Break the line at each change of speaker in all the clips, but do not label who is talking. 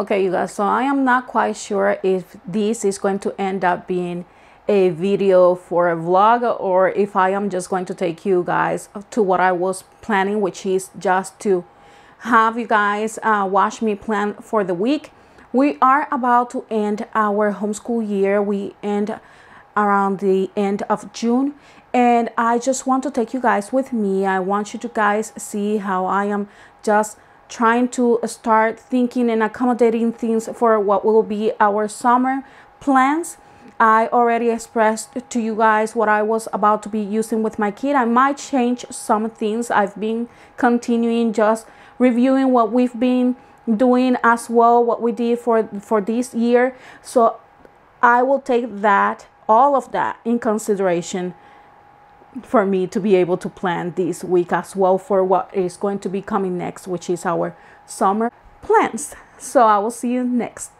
Okay, you guys, so I am not quite sure if this is going to end up being a video for a vlog or if I am just going to take you guys to what I was planning, which is just to have you guys uh, watch me plan for the week. We are about to end our homeschool year. We end around the end of June and I just want to take you guys with me. I want you to guys see how I am just trying to start thinking and accommodating things for what will be our summer plans. I already expressed to you guys what I was about to be using with my kid. I might change some things. I've been continuing just reviewing what we've been doing as well, what we did for for this year. So I will take that all of that in consideration for me to be able to plan this week as well for what is going to be coming next, which is our summer plans. So I will see you next.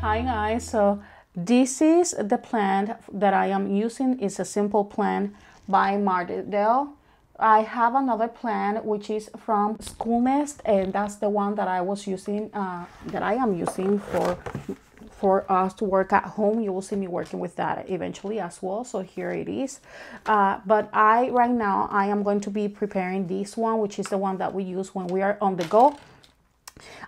Hi guys, so this is the plan that I am using. It's a simple plan by Mardel. I have another plan which is from School Nest, and that's the one that I was using, uh, that I am using for for us to work at home. You will see me working with that eventually as well. So here it is. Uh, but I, right now, I am going to be preparing this one, which is the one that we use when we are on the go.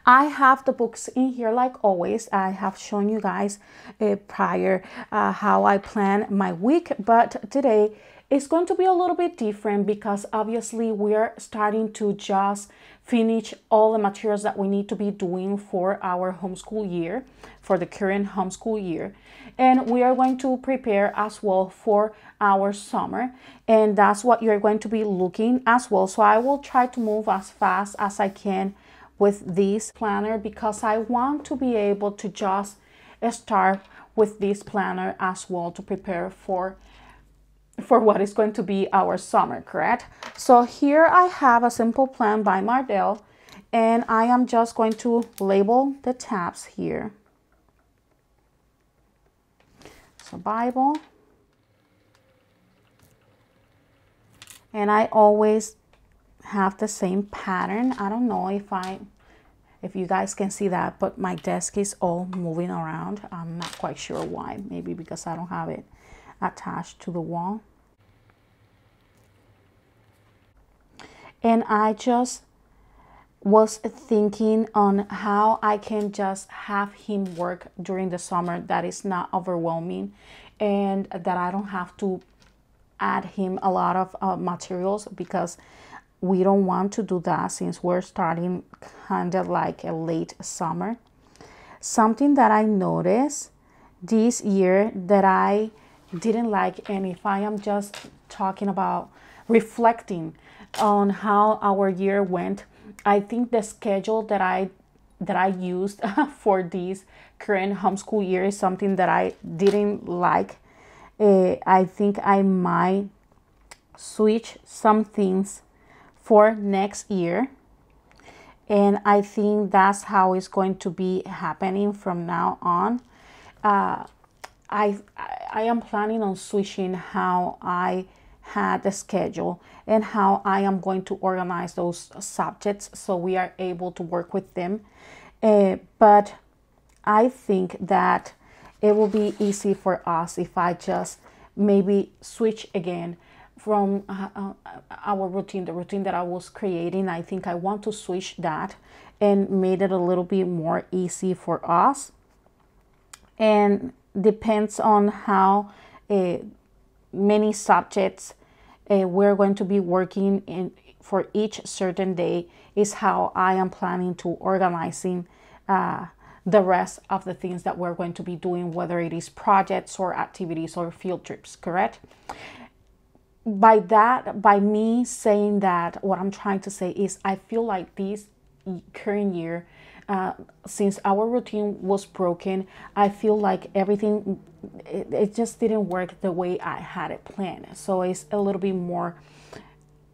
I have the books in here like always. I have shown you guys uh, prior uh, how I plan my week, but today it's going to be a little bit different because obviously we're starting to just finish all the materials that we need to be doing for our homeschool year, for the current homeschool year. And we are going to prepare as well for our summer. And that's what you're going to be looking as well. So I will try to move as fast as I can with this planner because I want to be able to just start with this planner as well to prepare for for what is going to be our summer, correct? So here I have a simple plan by Mardel and I am just going to label the tabs here. So Bible. And I always have the same pattern. I don't know if I if you guys can see that, but my desk is all moving around. I'm not quite sure why. Maybe because I don't have it attached to the wall. And I just was thinking on how I can just have him work during the summer that is not overwhelming and that I don't have to add him a lot of uh, materials because we don't want to do that since we're starting kind of like a late summer. Something that I noticed this year that I didn't like, and if I am just talking about reflecting on how our year went, I think the schedule that I that I used for this current homeschool year is something that I didn't like. Uh, I think I might switch some things for next year. And I think that's how it's going to be happening from now on. Uh, I I am planning on switching how I had the schedule and how I am going to organize those subjects so we are able to work with them. Uh, but I think that it will be easy for us if I just maybe switch again from uh, uh, our routine, the routine that I was creating. I think I want to switch that and made it a little bit more easy for us. And depends on how uh, many subjects uh, we're going to be working in for each certain day is how I am planning to organizing uh, the rest of the things that we're going to be doing, whether it is projects or activities or field trips, correct? by that, by me saying that, what I'm trying to say is I feel like this current year, uh, since our routine was broken, I feel like everything, it, it just didn't work the way I had it planned. So it's a little bit more,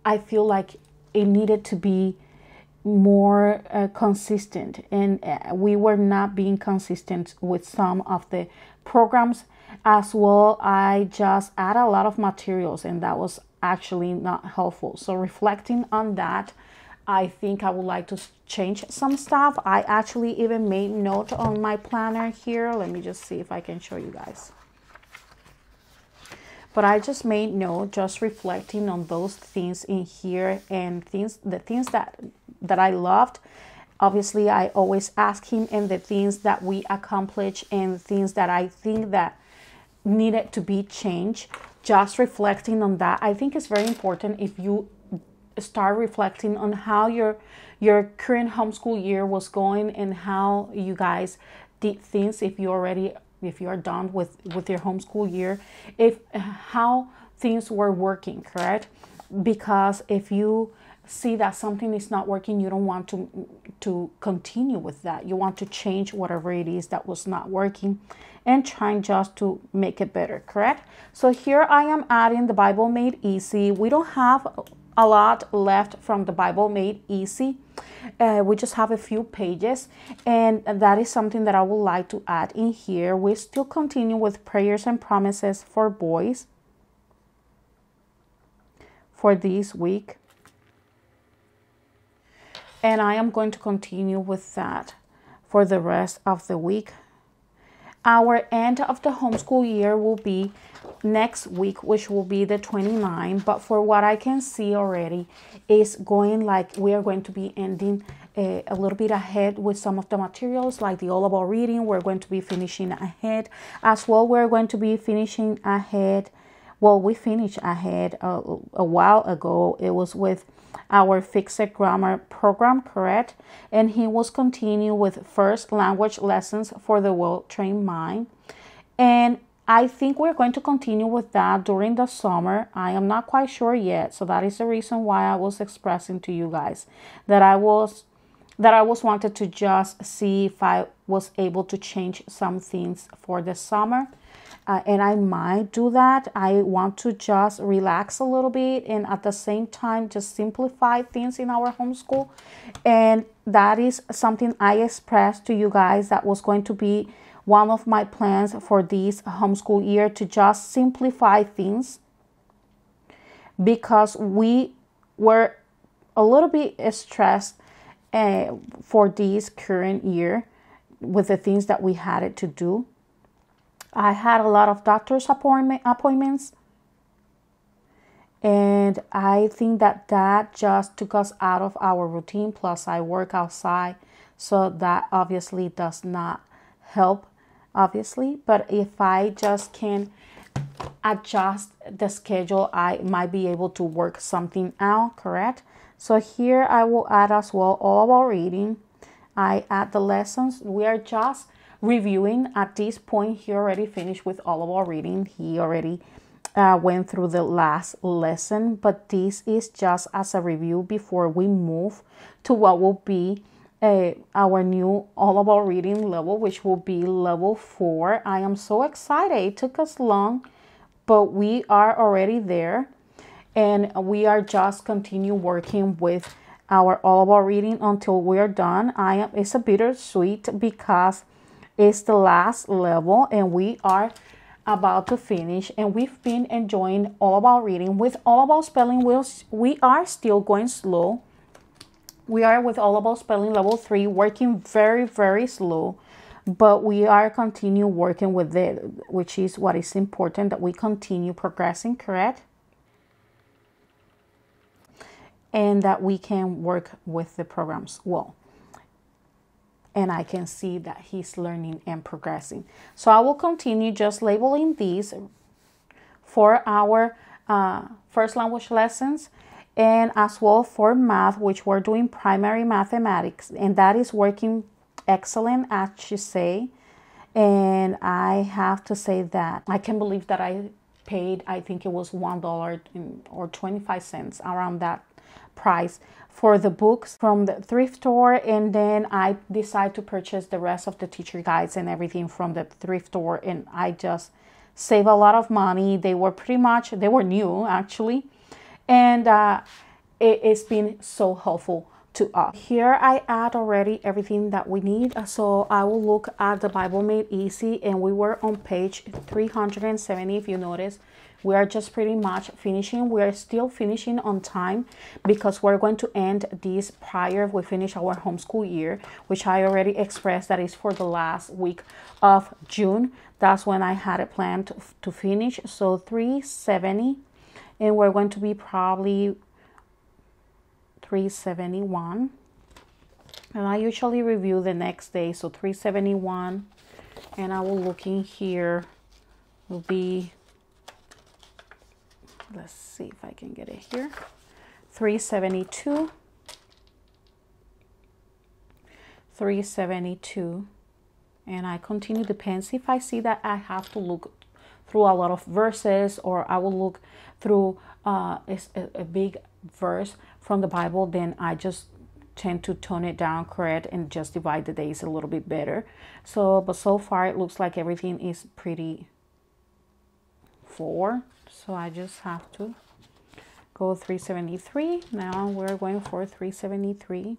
I feel like it needed to be more uh, consistent and uh, we were not being consistent with some of the programs as well i just add a lot of materials and that was actually not helpful so reflecting on that i think i would like to change some stuff. I actually even made note on my planner here. Let me just see if i can show you guys. But I just made note just reflecting on those things in here and things the things that that I loved. Obviously I always ask him and the things that we accomplish and things that I think that needed to be changed. Just reflecting on that I think it's very important if you start reflecting on how your your current homeschool year was going and how you guys did things if you already if you are done with with your homeschool year. If how things were working correct? Because if you see that something is not working you don't want to to continue with that. You want to change whatever it is that was not working and trying just to make it better correct? So here i am adding the bible made easy. We don't have a lot left from the bible made easy uh, we just have a few pages and that is something that I would like to add in here. We still continue with prayers and promises for boys for this week. And I am going to continue with that for the rest of the week. Our end of the homeschool year will be next week, which will be the 29. But for what I can see already, is going like we are going to be ending a, a, little bit ahead with some of the materials like the all about reading. We're going to be finishing ahead. As well we're going to be finishing ahead well we finished ahead a, a while ago. It was with our fixed grammar program correct? And he was continue with first language lessons for the well trained mind. And I think we're going to continue with that during the summer. I am not quite sure yet, so that is the reason why I was expressing to you guys that I was that I was wanted to just see if I was able to change some things for the summer. Uh, and I might do that. I want to just relax a little bit and at the same time just simplify things in our homeschool. And that is something I expressed to you guys that was going to be one of my plans for this homeschool year to just simplify things because we were a little bit stressed uh, for this current year with the things that we had to do. I had a lot of doctor's appointment appointments. And I think that that just took us out of our routine. Plus I work outside so that obviously does not help obviously but if i just can adjust the schedule i might be able to work something out correct? So here i will add as well all about reading. I add the lessons. We are just reviewing. At this point he already finished with all of our reading. He already uh, went through the last lesson but this is just as a review before we move to what will be uh, our new all about reading level, which will be level four. I am so excited. It took us long, but we are already there, and we are just continue working with our all about reading until we are done. I am. It's a bittersweet because it's the last level, and we are about to finish and we've been enjoying all about reading with all about spelling wheels we are still going slow we are with all about spelling level 3 working very very slow but we are continue working with it which is what is important that we continue progressing correct? And that we can work with the programs well. And I can see that he's learning and progressing. So I will continue just labeling these for our uh, first language lessons and as well for math, which we're doing primary mathematics, and that is working excellent, as you say. And I have to say that I can believe that I paid, I think it was one dollar or 25 cents around that price for the books from the thrift store and then I decided to purchase the rest of the teacher guides and everything from the thrift store and I just save a lot of money. They were pretty much they were new actually and uh, it, has been so helpful to us. Here I add already everything that we need. So I will look at the Bible Made Easy and we were on page 370 if you notice. We are just pretty much finishing. We are still finishing on time because we're going to end this prior we finish our homeschool year, which I already expressed that is for the last week of June. That's when I had it planned to, to finish. So 370 and we're going to be probably 371 and I usually review the next day so 371 and I will look in here. Will be let's see if I can get it here. 372 372 and I continue depends if I see that I have to look through a lot of verses or I will look through uh, a, a big verse from the Bible, then I just tend to tone it down, correct, and just divide the days a little bit better. So, but so far it looks like everything is pretty full. So I just have to go 373. Now we're going for 373.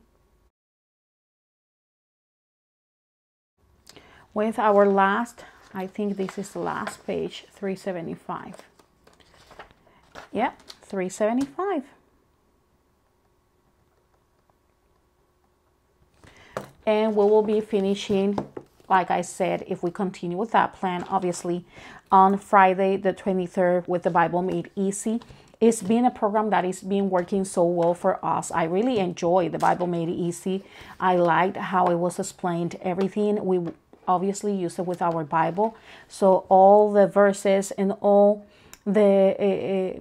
With our last, I think this is the last page, 375. Yep, 375. And we will be finishing, like I said, if we continue with that plan, obviously, on Friday the 23rd with the Bible Made Easy. It's been a program that is been working so well for us. I really enjoy the Bible Made Easy. I liked how it was explained, everything. We obviously use it with our Bible. So all the verses and all the uh,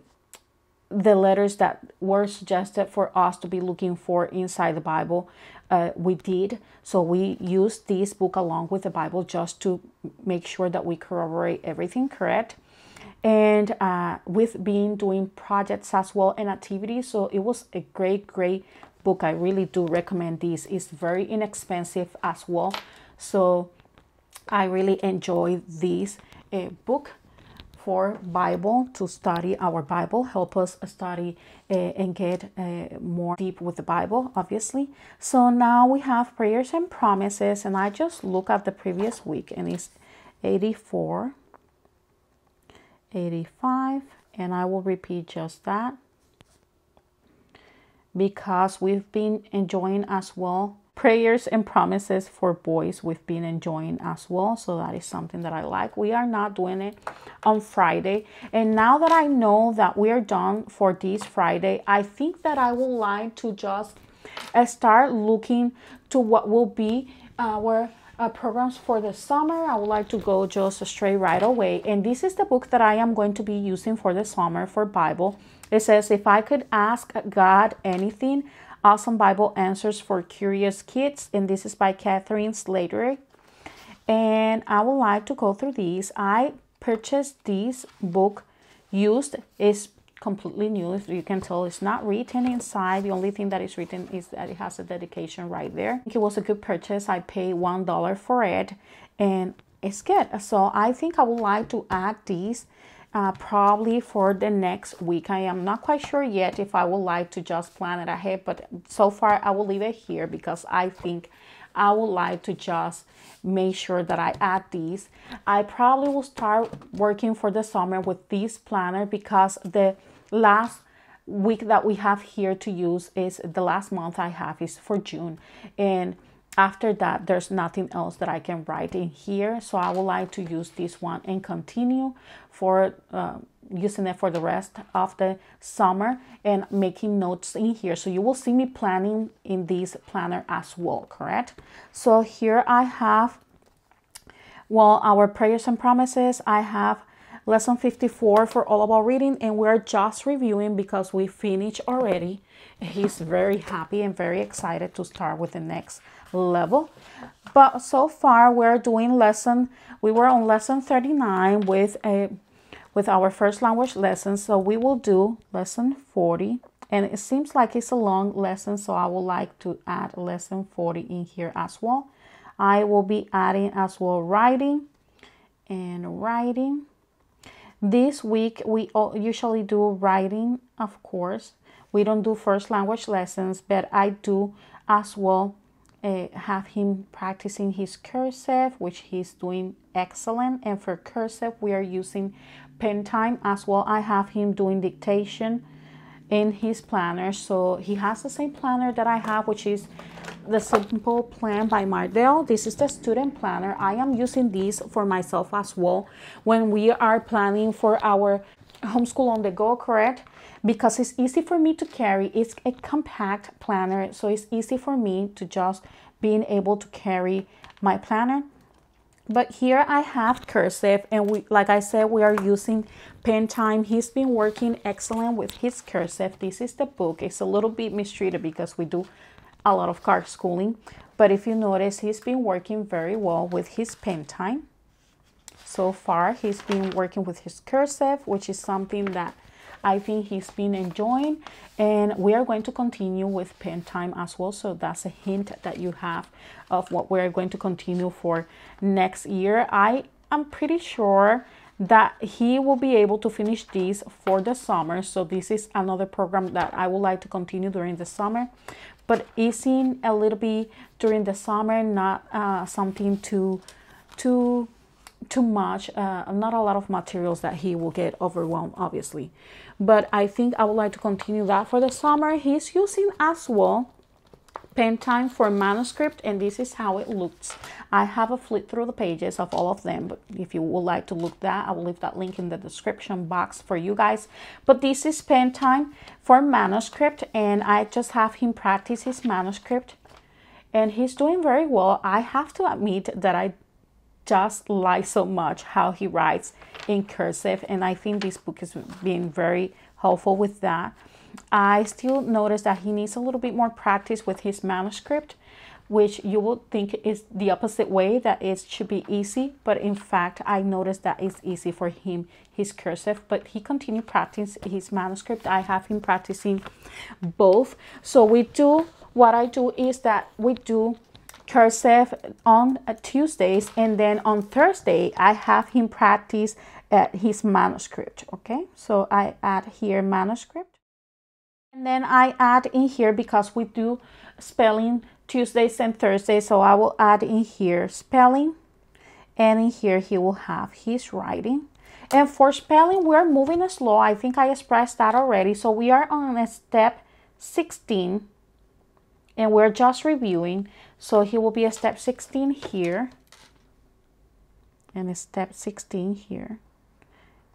the letters that were suggested for us to be looking for inside the Bible, uh, we did. So we used this book along with the Bible just to make sure that we corroborate everything correct. And uh, with being doing projects as well and activities, so it was a great, great book. I really do recommend this. It's very inexpensive as well. So I really enjoy this uh, book for Bible to study our Bible, help us study uh, and get uh, more deep with the Bible, obviously. So now we have prayers and promises, and I just look at the previous week, and it's 84, 85, and I will repeat just that because we've been enjoying as well prayers and promises for boys we've been enjoying as well so that is something that i like we are not doing it on friday and now that i know that we are done for this friday i think that i would like to just uh, start looking to what will be our uh, programs for the summer. I would like to go just straight right away. And this is the book that I am going to be using for the summer for Bible. It says, If I could ask God anything, Awesome Bible Answers for Curious Kids, and this is by Kathryn Slattery. And I would like to go through these. I purchased this book used. is completely new. You can tell it's not written inside. The only thing that is written is that it has a dedication right there. It was a good purchase. I paid one dollar for it, and it's good. So I think I would like to add these uh, probably for the next week. I am not quite sure yet if I would like to just plan it ahead, but so far I will leave it here because I think I would like to just make sure that I add these. I probably will start working for the summer with this planner because the last week that we have here to use is the last month I have is for June and after that there's nothing else that I can write in here. So I would like to use this one and continue for uh, using it for the rest of the summer and making notes in here. So you will see me planning in this planner as well correct? So here I have well our prayers and promises. I have lesson 54 for all about reading and we're just reviewing because we finished already he's very happy and very excited to start with the next level. But so far we're doing lesson, we were on lesson 39 with a with our first language lesson. So we will do lesson 40 and it seems like it's a long lesson. So I would like to add lesson 40 in here as well. I will be adding as well writing and writing. This week we usually do writing, of course, We don't do first language lessons, but I do as well uh, have him practicing his cursive, which he's doing excellent. And for cursive, we are using pen time as well. I have him doing dictation in his planner. So he has the same planner that I have, which is the Simple Plan by Mardel. This is the student planner. I am using this for myself as well when we are planning for our homeschool on the go, correct? Because it's easy for me to carry. It's a compact planner, so it's easy for me to just being able to carry my planner but here I have cursive and we like I said we are using pen time he's been working excellent with his cursive this is the book it's a little bit mistreated because we do a lot of card schooling but if you notice he's been working very well with his pen time. So far he's been working with his cursive which is something that I think he's been enjoying and we are going to continue with pen time as well. So that's a hint that you have of what we're going to continue for next year. I am pretty sure that he will be able to finish this for the summer. So this is another program that I would like to continue during the summer but easing a little bit during the summer not uh, something too too too much uh, not a lot of materials that he will get overwhelmed obviously. But I think I would like to continue that for the summer. He's using as well time for manuscript and this is how it looks. I have a flip through the pages of all of them but if you would like to look that I will leave that link in the description box for you guys. But this is pen time for manuscript and I just have him practice his manuscript and he's doing very well. I have to admit that I just like so much how he writes in cursive and I think this book is being very helpful with that. I still notice that he needs a little bit more practice with his manuscript which you would think is the opposite way that it should be easy. But in fact i noticed that it's easy for him his cursive. But he continued practicing his manuscript. I have him practicing both. So we do what i do is that we do cursive on Tuesdays, and then on Thursday, I have him practice uh, his manuscript. Okay, so I add here manuscript, and then I add in here because we do spelling Tuesdays and Thursdays, so I will add in here spelling, and in here he will have his writing. And for spelling, we're moving slow. I think I expressed that already. So we are on step 16 and we're just reviewing. So he will be a step 16 here and a step 16 here.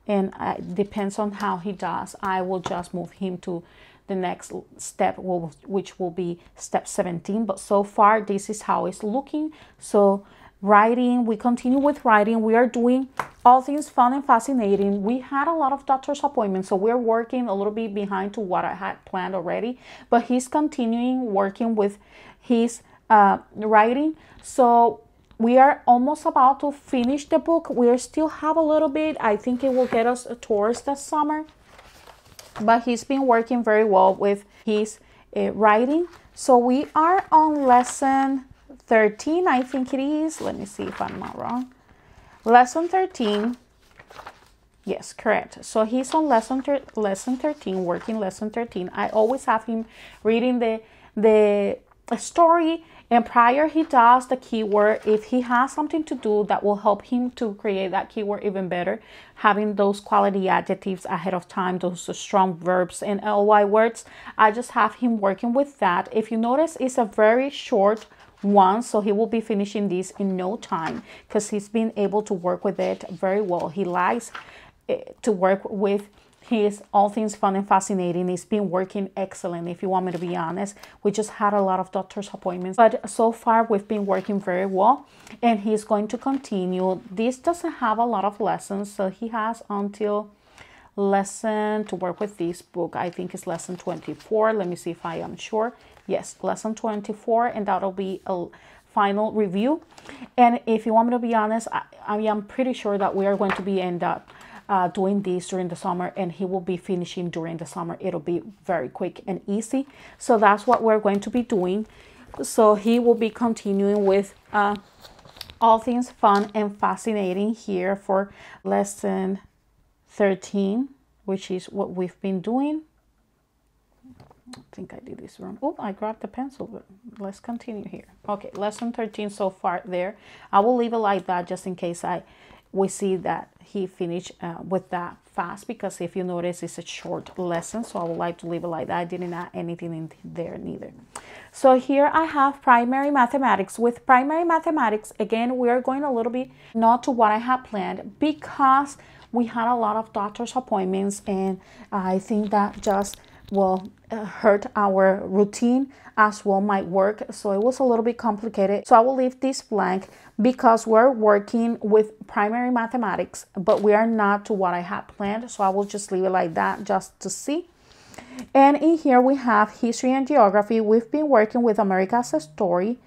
And uh, depends on how he does. I will just move him to the next step, will, which will be step 17. But so far, this is how it's looking. So writing, we continue with writing. We are doing all things fun and fascinating. We had a lot of doctor's appointments, so we're working a little bit behind to what I had planned already. But he's continuing working with his uh, writing. So we are almost about to finish the book. We still have a little bit. I think it will get us towards the summer. But he's been working very well with his uh, writing. So we are on lesson 13, I think it is. Let me see if I'm not wrong. Lesson 13. Yes, correct. So he's on lesson lesson 13, working lesson 13. I always have him reading the the story and prior he does the keyword. If he has something to do that will help him to create that keyword even better having those quality adjectives ahead of time those strong verbs and ly words i just have him working with that. If you notice it's a very short one so he will be finishing this in no time because he's been able to work with it very well. He likes eh, to work with his all things fun and fascinating. He's been working excellent if you want me to be honest. We just had a lot of doctor's appointments but so far we've been working very well and he's going to continue. This doesn't have a lot of lessons so he has until lesson to work with this book i think it's lesson 24 let me see if i am sure. Yes, lesson 24, and that'll be a final review. And if you want me to be honest, I, I am pretty sure that we are going to be end up uh, doing this during the summer and he will be finishing during the summer. It'll be very quick and easy. So that's what we're going to be doing. So he will be continuing with uh, all things fun and fascinating here for lesson 13, which is what we've been doing. I think I did this wrong. Oh, I grabbed the pencil, let's continue here. Okay, lesson 13 so far there. I will leave it like that just in case I we see that he finished uh, with that fast because if you notice it's a short lesson so I would like to leave it like that. I didn't add anything in there neither. So here I have primary mathematics. With primary mathematics, again, we're going a little bit not to what I had planned because we had a lot of doctor's appointments and I think that just will uh, hurt our routine as well might work. So it was a little bit complicated. So i will leave this blank because we're working with primary mathematics but we are not to what i had planned. So i will just leave it like that just to see. And in here we have history and geography. We've been working with america as a story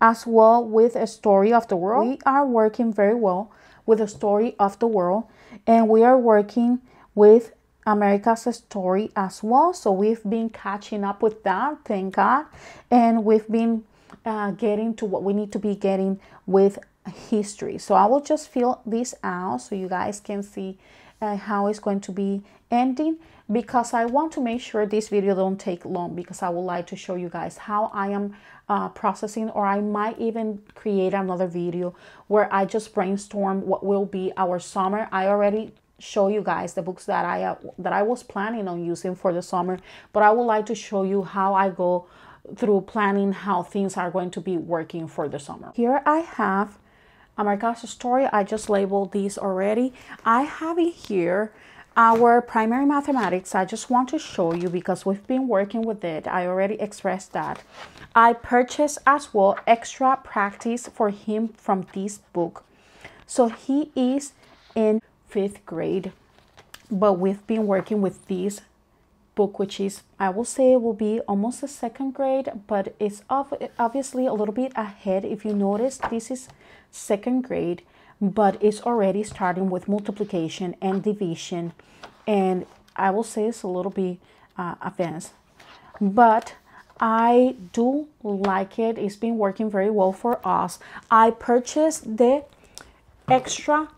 as well with a story of the world. We are working very well with a story of the world and we are working with America's story as well. So we've been catching up with that, thank God. And we've been uh, getting to what we need to be getting with history. So I will just fill this out so you guys can see uh, how it's going to be ending because I want to make sure this video don't take long because I would like to show you guys how I am uh, processing or I might even create another video where I just brainstorm what will be our summer. I already show you guys the books that I uh, that I was planning on using for the summer, but I would like to show you how I go through planning how things are going to be working for the summer. Here I have America's story. I just labeled these already. I have it here our primary mathematics. I just want to show you because we've been working with it. I already expressed that. I purchased as well extra practice for him from this book. So he is in fifth grade, but we've been working with this book, which is, I will say, it will be almost a second grade, but it's obviously a little bit ahead. If you notice, this is second grade, but it's already starting with multiplication and division, and I will say it's a little bit uh, advanced, but I do like it. It's been working very well for us. I purchased the extra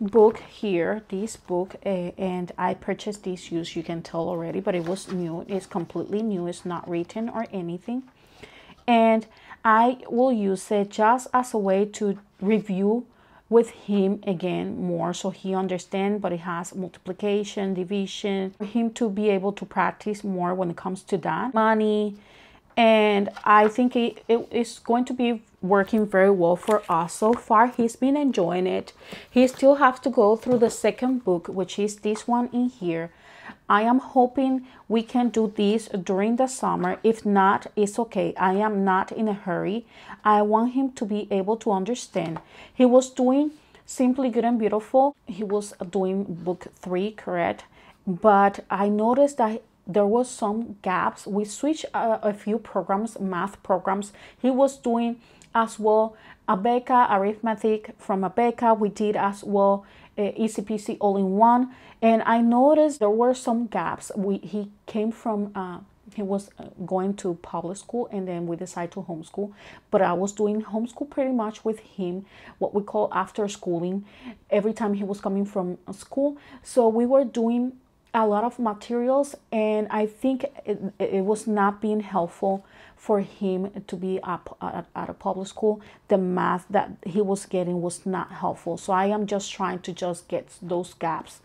book here this book uh, and i purchased this used you can tell already but it was new. It's completely new. It's not written or anything. And i will use it just as a way to review with him again more so he understand but it has multiplication division for him to be able to practice more when it comes to that money. And I think it, it is going to be working very well for us so far. He's been enjoying it. He still has to go through the second book, which is this one in here. I am hoping we can do this during the summer. If not, it's okay. I am not in a hurry. I want him to be able to understand. He was doing Simply Good and Beautiful. He was doing book three, correct? But I noticed that there was some gaps. We switched a, a few programs, math programs. He was doing as well Abeka arithmetic from Abeka. We did as well uh, easy peasy all in one. And I noticed there were some gaps. We he came from uh, he was uh, going to public school and then we decided to homeschool but i was doing homeschool pretty much with him what we call after schooling every time he was coming from school so we were doing a lot of materials and i think it, it was not being helpful for him to be up at, at, a public school. The math that he was getting was not helpful. So i am just trying to just get those gaps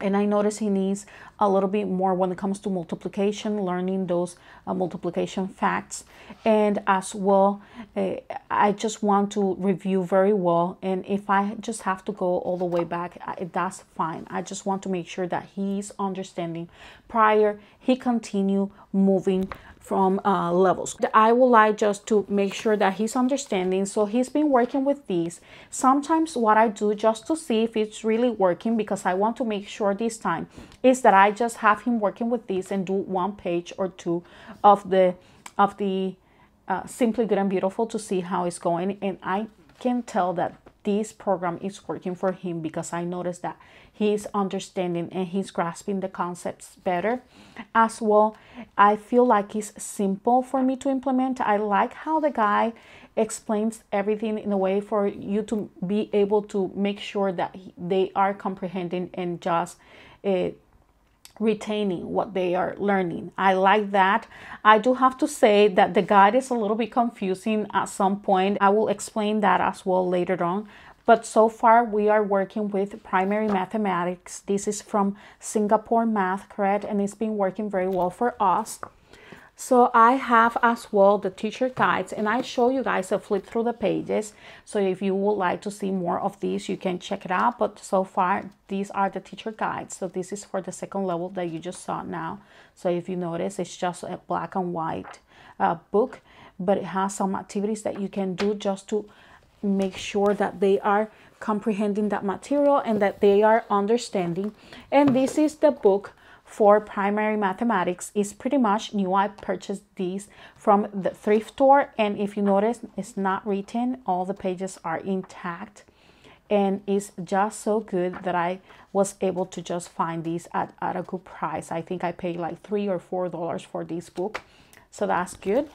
and I notice he needs a little bit more when it comes to multiplication, learning those uh, multiplication facts. And as well, uh, I just want to review very well. And if I just have to go all the way back, that's fine. I just want to make sure that he's understanding prior he continue moving from uh, levels. I would like just to make sure that he's understanding. So he's been working with these. Sometimes what I do just to see if it's really working because I want to make sure this time is that I just have him working with these and do one page or two of the of the uh, Simply Good and Beautiful to see how it's going. And I can tell that this program is working for him because I noticed that he's understanding and he's grasping the concepts better as well. I feel like it's simple for me to implement. I like how the guy explains everything in a way for you to be able to make sure that they are comprehending and just uh, retaining what they are learning. I like that. I do have to say that the guide is a little bit confusing at some point. I will explain that as well later on. But so far, we are working with primary mathematics. This is from Singapore Math, correct? And it's been working very well for us. So I have as well the teacher guides and I show you guys a flip through the pages. So if you would like to see more of these, you can check it out. But so far, these are the teacher guides. So this is for the second level that you just saw now. So if you notice, it's just a black and white uh, book, but it has some activities that you can do just to make sure that they are comprehending that material and that they are understanding. And this is the book for primary mathematics is pretty much new. I purchased these from the thrift store and if you notice it's not written, all the pages are intact and it's just so good that I was able to just find these at, at a good price. I think I paid like three or four dollars for this book. So that's good.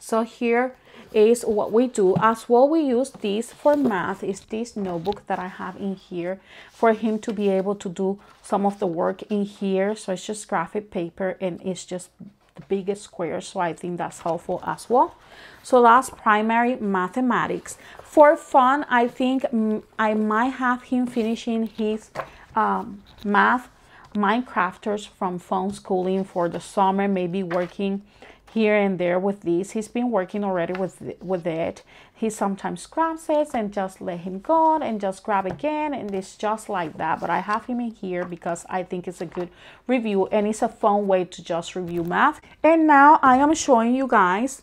So here is what we do. As well we use this for math is this notebook that I have in here for him to be able to do some of the work in here. So it's just graphic paper and it's just the biggest square. So I think that's helpful as well. So that's primary mathematics. For fun I think I might have him finishing his um, math Minecrafters from phone schooling for the summer maybe working here and there with these. He's been working already with with it. He sometimes grabs it and just let him go and just grab again and it's just like that. But I have him in here because I think it's a good review and it's a fun way to just review math. And now I am showing you guys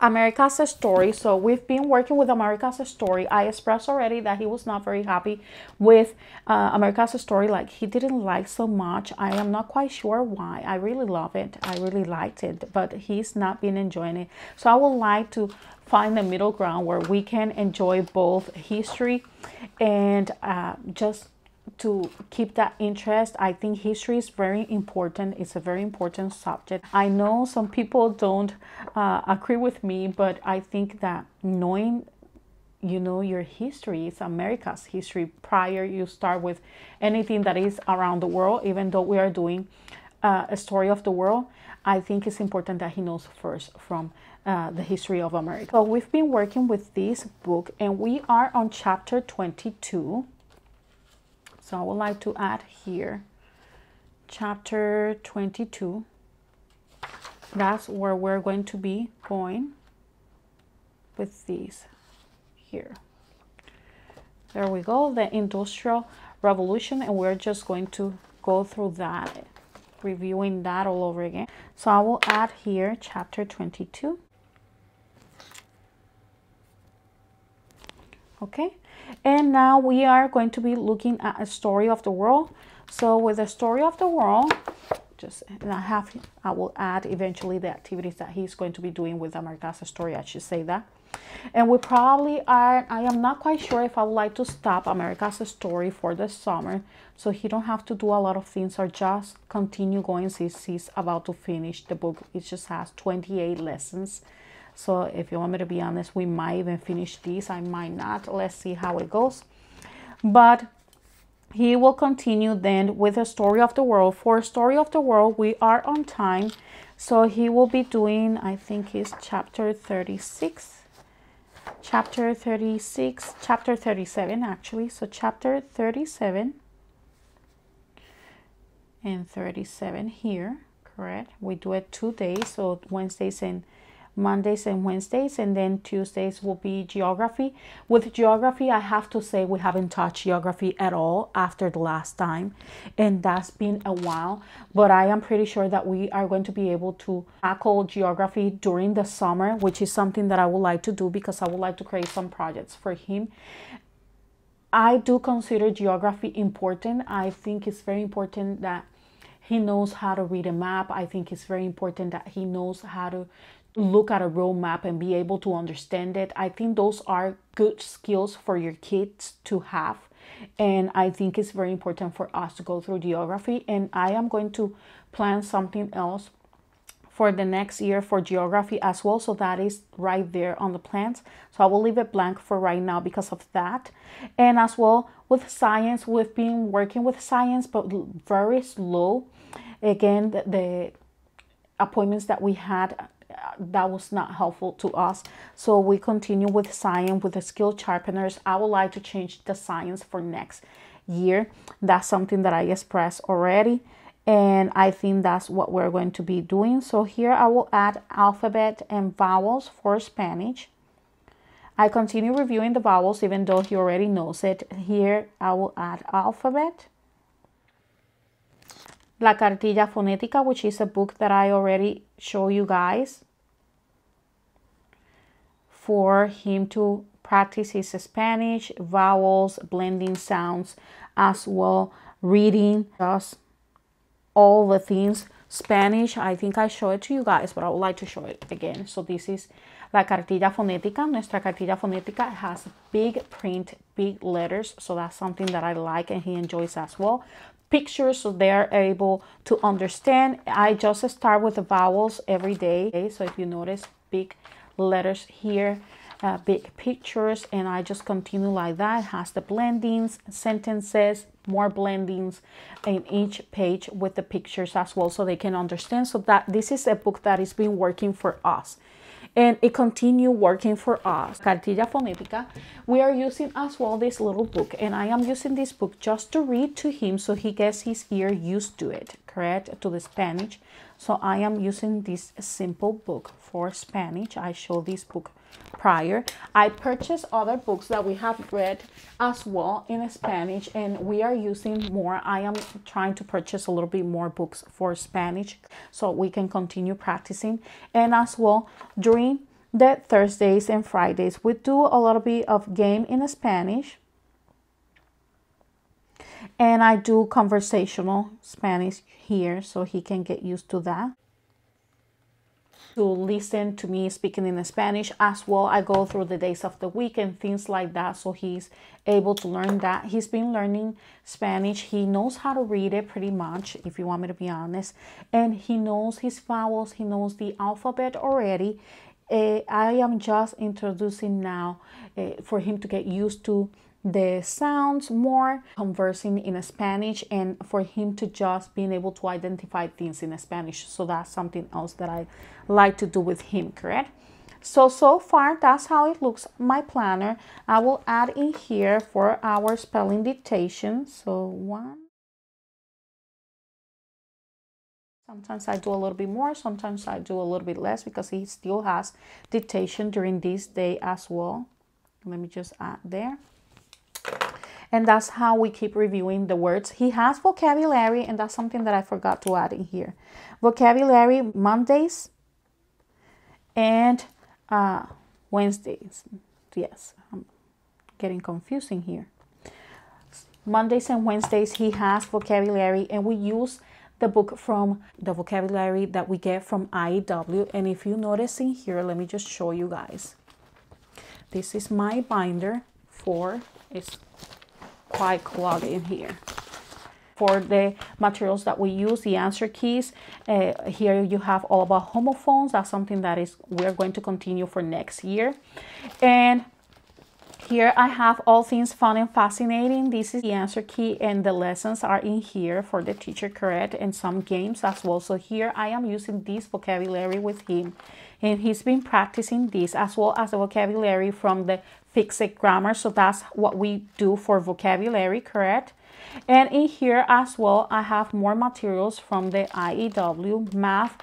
America's Story. So we've been working with America's Story. I expressed already that he was not very happy with uh, America's Story. Like he didn't like so much. I am not quite sure why. I really love it. I really liked it, but he's not been enjoying it. So I would like to find the middle ground where we can enjoy both history and uh, just to keep that interest. I think history is very important. It's a very important subject. I know some people don't uh, agree with me, but I think that knowing you know your history is America's history prior you start with anything that is around the world even though we are doing uh, a story of the world I think it's important that he knows first from uh, the history of America. So we've been working with this book and we are on chapter 22 so I would like to add here chapter 22. That's where we're going to be going with these here. There we go, the Industrial Revolution, and we're just going to go through that, reviewing that all over again. So I will add here chapter 22. Okay, and now we are going to be looking at a story of the world. So with the story of the world, just and I have I will add eventually the activities that he's going to be doing with America's story. I should say that. And we probably are I am not quite sure if I would like to stop America's story for the summer. So he don't have to do a lot of things or just continue going since he's about to finish the book. It just has 28 lessons. So if you want me to be honest, we might even finish this I might not. Let's see how it goes. But he will continue then with the story of the world. For story of the world, we are on time. So he will be doing, I think is chapter 36. Chapter 36, chapter 37 actually. So chapter 37 and 37 here, correct? We do it two days, so Wednesdays and Mondays and Wednesdays, and then Tuesdays will be geography. With geography, I have to say we haven't touched geography at all after the last time, and that's been a while. But I am pretty sure that we are going to be able to tackle geography during the summer, which is something that I would like to do because I would like to create some projects for him. I do consider geography important. I think it's very important that he knows how to read a map. I think it's very important that he knows how to look at a roadmap and be able to understand it. I think those are good skills for your kids to have. And I think it's very important for us to go through geography. And I am going to plan something else for the next year for geography as well. So that is right there on the plans. So I will leave it blank for right now because of that. And as well with science, we've been working with science, but very slow. Again, the, the appointments that we had that was not helpful to us. So we continue with science with the skill sharpeners. I would like to change the science for next year. That's something that I expressed already. And I think that's what we're going to be doing. So here I will add alphabet and vowels for Spanish. I continue reviewing the vowels even though he already knows it. Here I will add alphabet. La Cartilla Fonética, which is a book that I already show you guys for him to practice his Spanish, vowels, blending sounds, as well reading just all the things Spanish. I think I show it to you guys, but I would like to show it again. So this is La Cartilla Fonética. Nuestra Cartilla Fonética has big print, big letters. So that's something that I like and he enjoys as well. Pictures so they are able to understand. I just start with the vowels every day. So if you notice big letters here, uh, big pictures and I just continue like that. It has the blendings, sentences, more blendings in each page with the pictures as well so they can understand. So that this is a book that is been working for us and it continue working for us. Cartilla Fonética, we are using as well this little book and I am using this book just to read to him so he gets his ear used to it, correct, to the Spanish. So I am using this simple book for Spanish. I show this book prior. I purchased other books that we have read as well in Spanish and we are using more. I am trying to purchase a little bit more books for Spanish so we can continue practicing. And as well, during the Thursdays and Fridays, we do a little bit of game in Spanish. And I do conversational Spanish here so he can get used to that to listen to me speaking in Spanish as well. I go through the days of the week and things like that. So he's able to learn that. He's been learning Spanish. He knows how to read it pretty much, if you want me to be honest. And he knows his vowels, he knows the alphabet already. Uh, I am just introducing now uh, for him to get used to the sounds more, conversing in Spanish, and for him to just being able to identify things in Spanish. So that's something else that I like to do with him, correct? So, so far, that's how it looks, my planner. I will add in here for our spelling dictation. So one. Sometimes I do a little bit more, sometimes I do a little bit less because he still has dictation during this day as well. Let me just add there and that's how we keep reviewing the words. He has vocabulary, and that's something that I forgot to add in here. Vocabulary Mondays and uh, Wednesdays. Yes, I'm getting confusing here. Mondays and Wednesdays, he has vocabulary, and we use the book from the vocabulary that we get from IEW. And if you notice in here, let me just show you guys. This is my binder for it's quite clogged in here. For the materials that we use, the answer keys, uh, here you have all about homophones. That's something that is we're going to continue for next year. And here I have all things fun and fascinating. This is the answer key and the lessons are in here for the teacher correct and some games as well. So here I am using this vocabulary with him and he's been practicing this as well as the vocabulary from the Fix-It grammar. So that's what we do for vocabulary, correct? And in here as well, I have more materials from the IEW math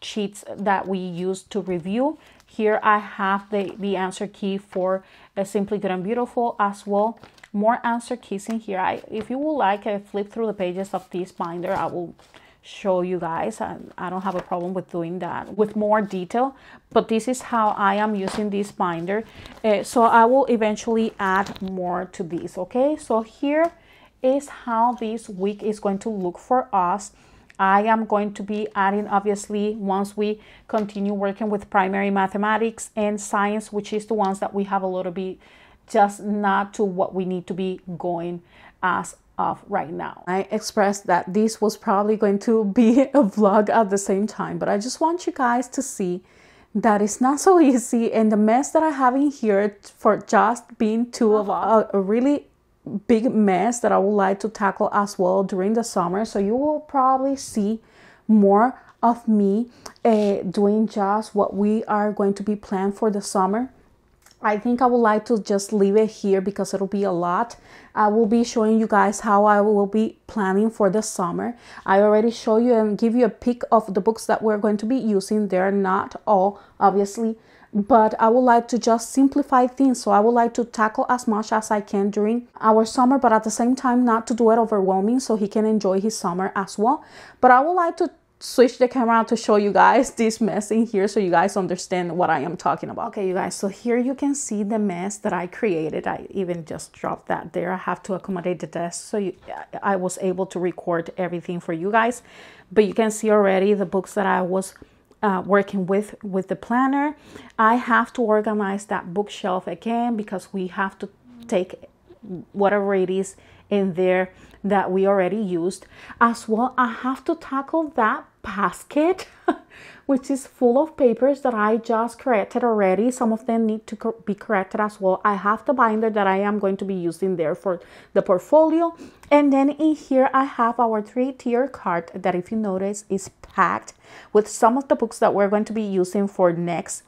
sheets that we use to review. Here I have the, the answer key for uh, Simply Good and Beautiful as well. More answer keys in here. I, if you would like, I flip through the pages of this binder. I will show you guys. I, I don't have a problem with doing that with more detail, but this is how I am using this binder. Uh, so I will eventually add more to this, okay? So here is how this week is going to look for us. I am going to be adding, obviously, once we continue working with primary mathematics and science, which is the ones that we have a little bit just not to what we need to be going as of right now. I expressed that this was probably going to be a vlog at the same time, but I just want you guys to see that it's not so easy and the mess that I have in here for just being two of a, a really big mess that I would like to tackle as well during the summer. So you will probably see more of me uh, doing just what we are going to be planned for the summer. I think I would like to just leave it here because it'll be a lot. I will be showing you guys how I will be planning for the summer. I already show you and give you a peek of the books that we're going to be using. They're not all, obviously, but I would like to just simplify things. So I would like to tackle as much as I can during our summer, but at the same time, not to do it overwhelming so he can enjoy his summer as well. But I would like to switch the camera to show you guys this mess in here so you guys understand what I am talking about. Okay, you guys, so here you can see the mess that I created. I even just dropped that there. I have to accommodate the desk so you, I was able to record everything for you guys. But you can see already the books that I was uh, working with with the planner. I have to organize that bookshelf again because we have to take whatever it is in there that we already used. As well, I have to tackle that basket, which is full of papers that I just corrected already. Some of them need to be corrected as well. I have the binder that I am going to be using there for the portfolio. And then in here, I have our three tier cart that if you notice is packed with some of the books that we're going to be using for next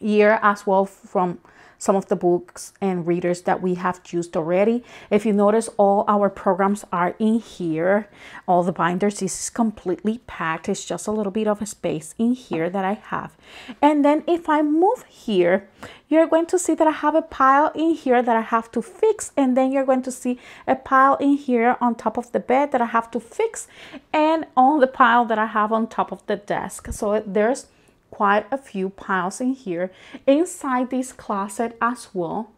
year as well from some of the books and readers that we have used already. If you notice, all our programs are in here. All the binders, is completely packed. It's just a little bit of a space in here that I have. And then if I move here, you're going to see that I have a pile in here that I have to fix. And then you're going to see a pile in here on top of the bed that I have to fix. And on the pile that I have on top of the desk. So there's quite a few piles in here. Inside this closet as well,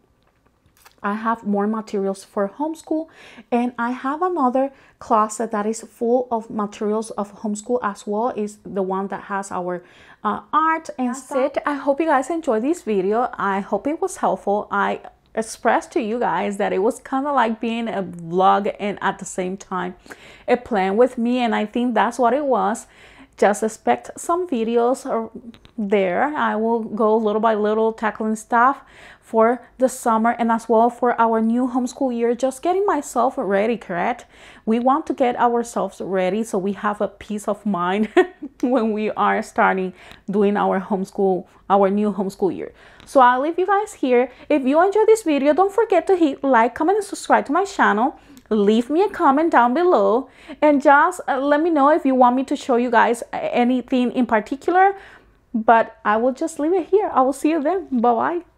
I have more materials for homeschool and I have another closet that is full of materials of homeschool as well is the one that has our uh, art and That's stuff. it. I hope you guys enjoyed this video. I hope it was helpful. I expressed to you guys that it was kind of like being a vlog and at the same time a plan with me and I think that's what it was just expect some videos there. I will go little by little tackling stuff for the summer and as well for our new homeschool year, just getting myself ready, correct? We want to get ourselves ready so we have a peace of mind when we are starting doing our homeschool, our new homeschool year. So I'll leave you guys here. If you enjoyed this video, don't forget to hit like, comment, and subscribe to my channel leave me a comment down below and just uh, let me know if you want me to show you guys anything in particular but i will just leave it here. I will see you then. Bye bye